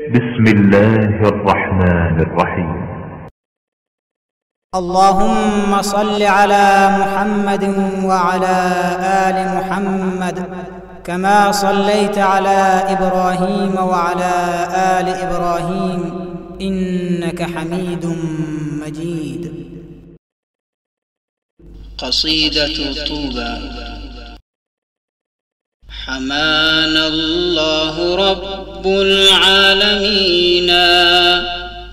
بسم الله الرحمن الرحيم. اللهم صل على محمد وعلى آل محمد كما صليت على إبراهيم وعلى آل إبراهيم إنك حميد مجيد. قصيدة طوبى. حمانا الله رب العالمين.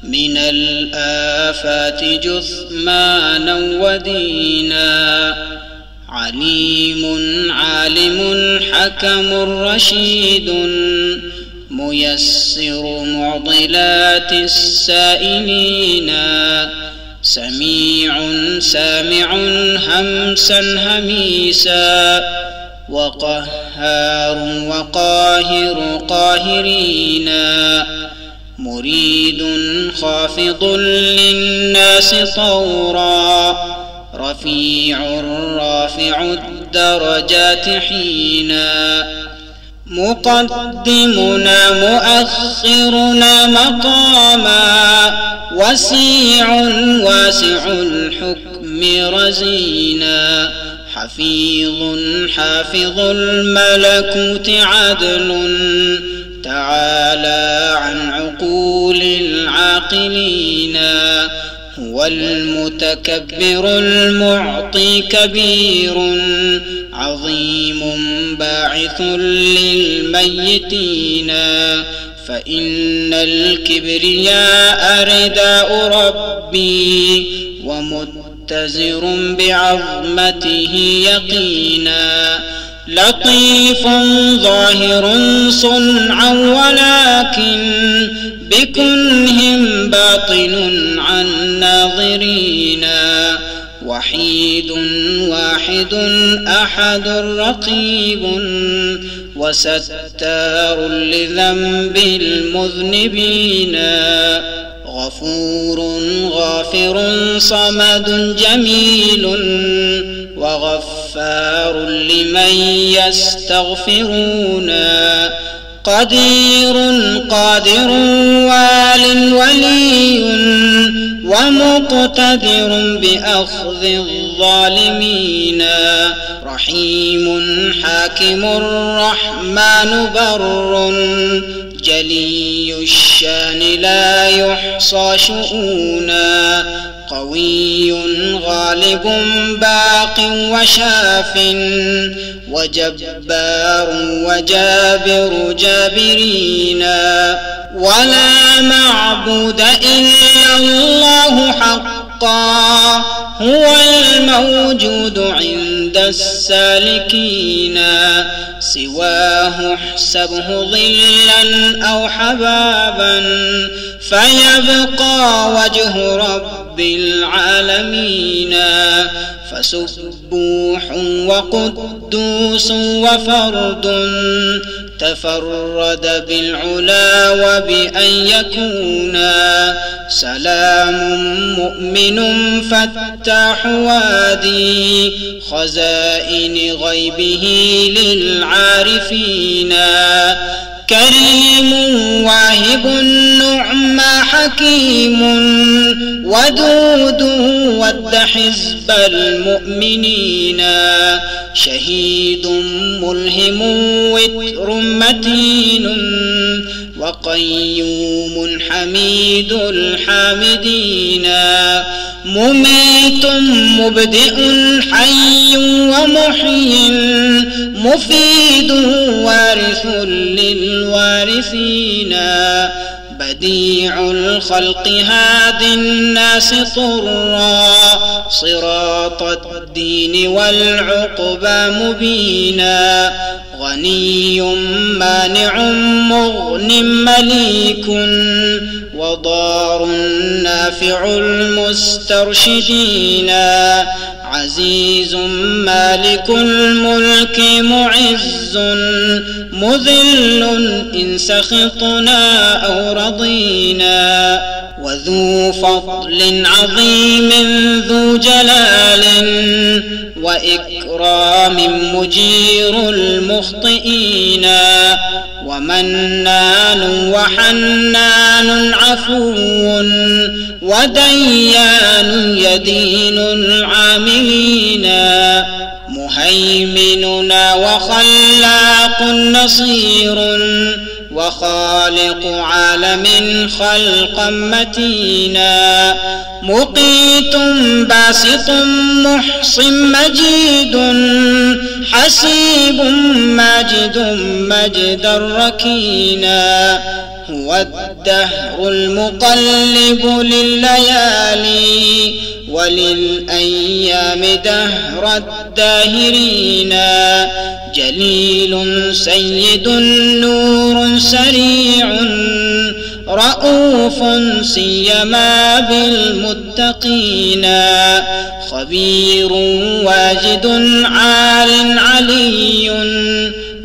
من الآفات جثمانا ودينا. عليم عالم حكم رشيد. ميسر معضلات السائلين. سميع سامع همسا هميسا. وقهار وقاهر قاهرين مريد خافض للناس طورا رفيع رافع الدرجات حينا مقدمنا مؤخرنا مقاما وسيع واسع الحكم رزينا حفيظ حافظ الملكوت عدل. تعالى عن عقول العاقلين. هو المتكبر المعطي كبير. عظيم باعث للميتين. فإن الكبرياء رداء ربي. ومتزر بعظمته يقينا. لطيف ظاهر صنعا ولكن بكنهم باطن عن ناظرينا وحيد واحد أحد رقيب وستار لذنب المذنبين. غفور غافر صمد جميل وغفار لمن يستغفرون قدير قادر وال ولي ومقتدر بأخذ الظالمين رحيم حاكم الرحمن بر جلي الشان لا يحصى شؤونا. قوي غالب باق وشاف وجبار وجابر جابرينا ولا معبود إلا الله حقا. هو الموجود عند السالكين سواه احسبه ظلا أو حبابا فيبقى وجه رب العالمين. فسبوح وقدوس وفرد تفرد بالعلا وبأن يكونا. سلام مؤمن فتاح وادي خزائن غيبه للعارفين. كريم واهب النعم حكيم. ودود ود حزب المؤمنين. شهيد ملهم وتر متين وقيوم حميد الحامدين مميت مبدئ حي ومحيي مفيد وارث للوارثين بديع الخلق هاد الناس طرا. صراط الدين والعقبى مبينا. غني مانع مغن مليك. وضار نافع المسترشدين. عزيز مالك الملك معز. مذل إن سخطنا أو رضينا وذو فضل عظيم ذو جلال وإكرام مجير المخطئين ومنان وحنان عفو وديان يدين العاملين مهيمننا وخلاق نصير وخالق عالم خلقا متينا مقيت باسط محص مجيد حسيب ماجد مجدا ركينا هو الدهر المقلب لليالي وللأيام دهر الداهرين جليل سيد نور سريع رؤوف سيما بالمتقين. خبير واجد عال علي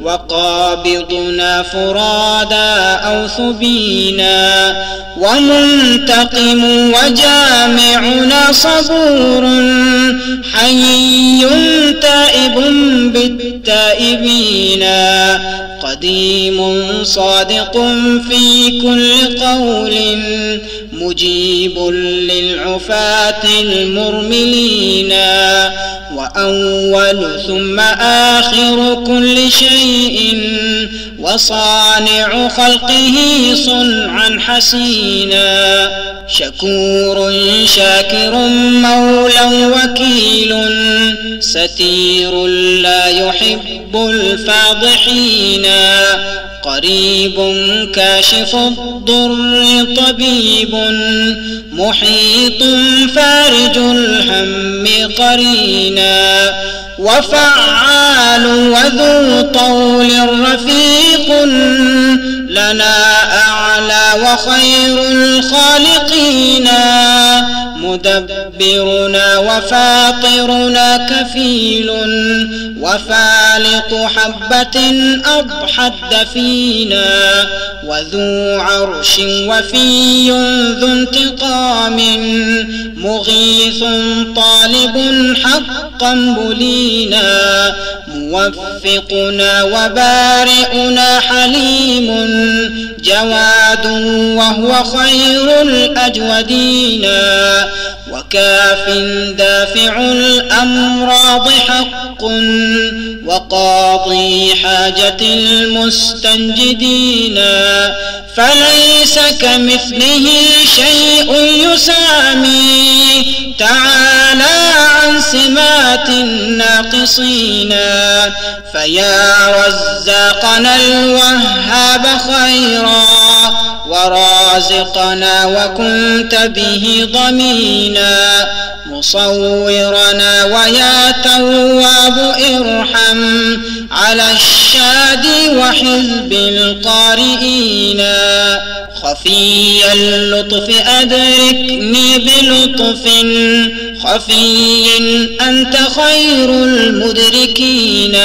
وقابضنا فرادا أو ثبينا ومنتقم وجامعنا صبور حي تائب بالتائبين قديم صادق في كل قول مجيب للعفاة المرملين وأول ثم آخر كل شيء وصانع خلقه صنعا حسينا. شكور شاكر مولى وكيل ستير لا يحب الفاضحين. قريب كاشف الضر طبيب محيط فارج الهم قرينا وفعال وذو طول رفيق لنا أعلى وخير الخالقين مدبرنا وفاطرنا كفيل وفالق حبة أضحت فينا وذو عرش وفي ذو انتقام مغيث طالب حقا بلينا موفقنا وبارئنا حليم جواد وهو خير الأجودين وكاف دافع الأمراض حق وقاضي حاجة المستنجدين فليس كمثله شيء يسامي تعالى عن سمات الناقصين فيا رزاقنا الوهاب خيرا ورازقنا وكنت به ضمينا. مصورنا ويا تواب ارحم. على الشاد وحزب القارئين. خفي اللطف أدركني بلطف خفي أنت خير المدركين.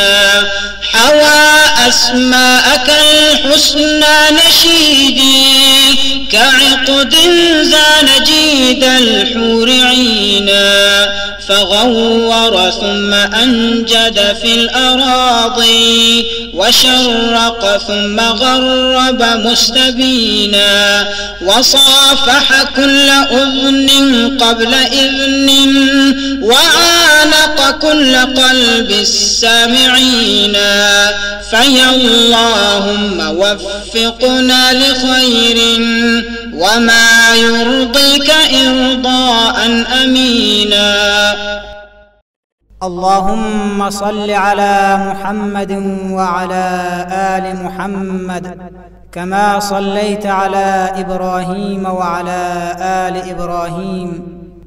حوى أسماءك الحسنى نشيدي. كعقد زان جيد الحور عينا فغور ثم أنجد في الأراضي وشرق ثم غرب مستبينا وصافح كل أذن قبل إذن وعانق كل قلب السامعين. فيا اللهم وفقنا لخير وما يرضيك إرضاء أمينا. اللهم صل على محمد وعلى ال محمد كما صليت على إبراهيم وعلى ال إبراهيم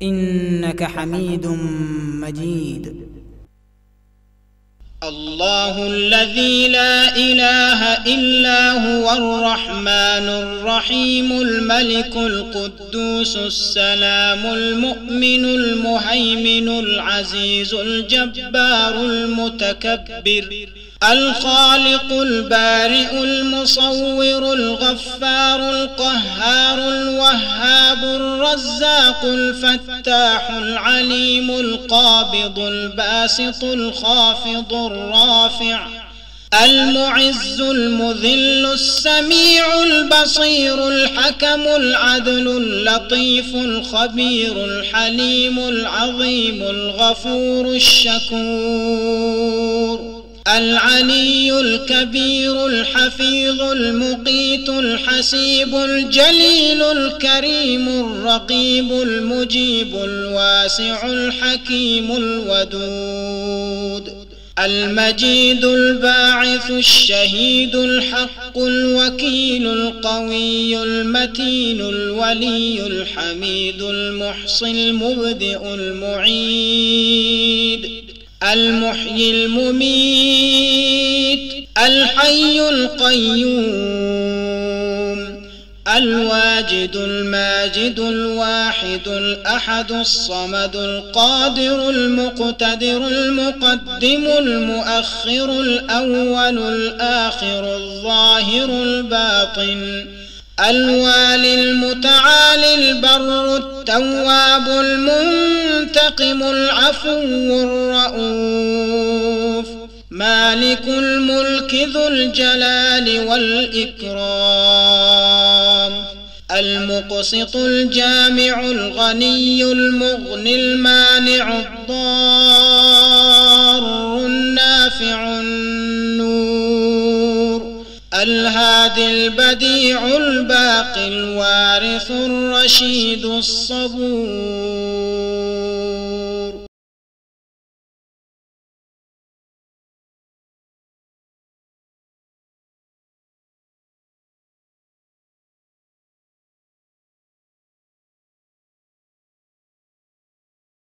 انك حميد مجيد. الله الذي لا إله إلا هو الرحمن الرحيم الملك القدوس السلام المؤمن المهيمن العزيز الجبار المتكبر. الخالق البارئ المصور الغفار القهار الوهاب الرزاق الفتاح العليم القابض الباسط الخافض الرافع المعز المذل السميع البصير الحكم العدل اللطيف الخبير الحليم العظيم الغفور الشكور العلي الكبير الحفيظ المقيت الحسيب الجليل الكريم الرقيب المجيب الواسع الحكيم الودود المجيد الباعث الشهيد الحق الوكيل القوي المتين الولي الحميد المحصي المبدئ المعيد المحيي المميت الحي القيوم الواجد الماجد الواحد الأحد الصمد القادر المقتدر المقدم المؤخر الأول الآخر الظاهر الباطن. الوالي المتعالي البر التواب المنتقم العفو الرؤوف مالك الملك ذو الجلال والإكرام المقسط الجامع الغني المغني المانع الضار النافع الهادي البديع الباقي الوارث الرشيد الصبور.